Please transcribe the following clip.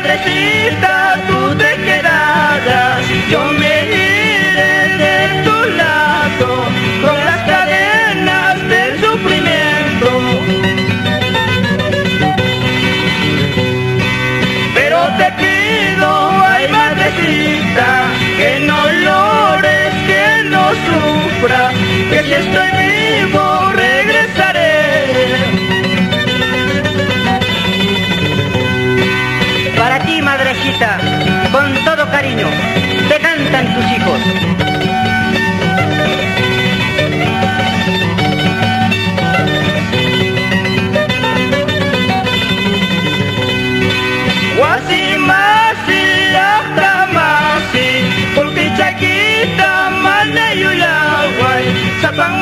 madrecita, tú te quedarás, yo me iré de tu lado con las cadenas del sufrimiento. Pero te pido, ay madrecita, que no llores, que no sufra, que si estoy Madrecita, con todo cariño, te cantan tus hijos. Guasi, más y hasta más, porque chiquita, más de yuya, guay, zapan.